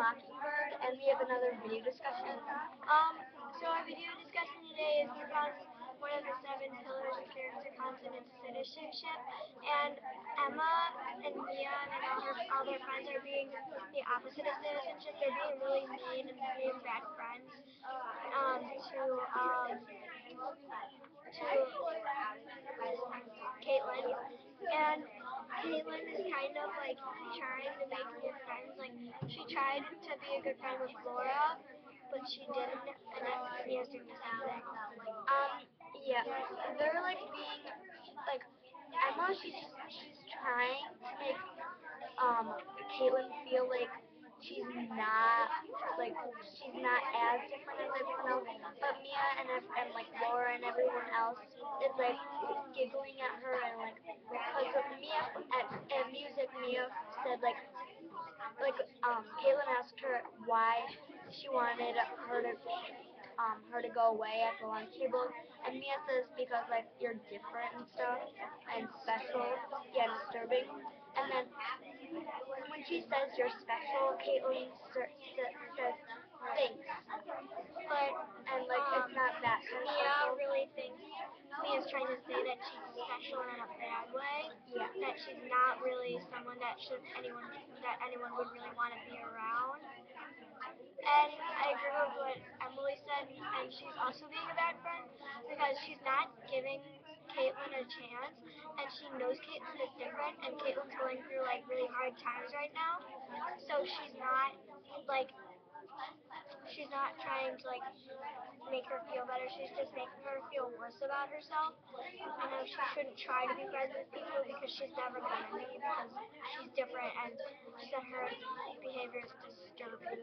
Mockingbird, and we have another video discussion. Um, so our video discussion today is about one of the seven pillars of character counts and citizenship. And Emma and Mia and all, her, their friends are being the opposite of citizenship. They're being really mean and being bad friends um, to um, to Caitlin. And Caitlin is kind of like trying to make new friends. Like she tried to be a good friend with Laura, but she didn't, and doing the same thing. Um, yeah, they're like being like Emma. She's she's trying to make um Caitlin feel like she's not like she's not as different as everyone else. But Mia and and like Laura and everyone else is like giggling at her Mia said like like um Caitlin asked her why she wanted her to um her to go away at the lunch table and Mia says because like you're different and stuff and special yeah disturbing. And then when she says you're special Caitlin says thanks that she's special in a bad way. yeah That she's not really someone that should anyone that anyone would really want to be around. And I agree with what Emily said, and she's also being a bad friend because she's not giving Caitlin a chance, and she knows Caitlin is different, and Caitlin's going through like really hard times right now, so she's not like she's not trying to like make her. She's just making her feel worse about herself. I know she shouldn't try to be friends with people because she's never gonna be because she's different and said her behavior is disturbing.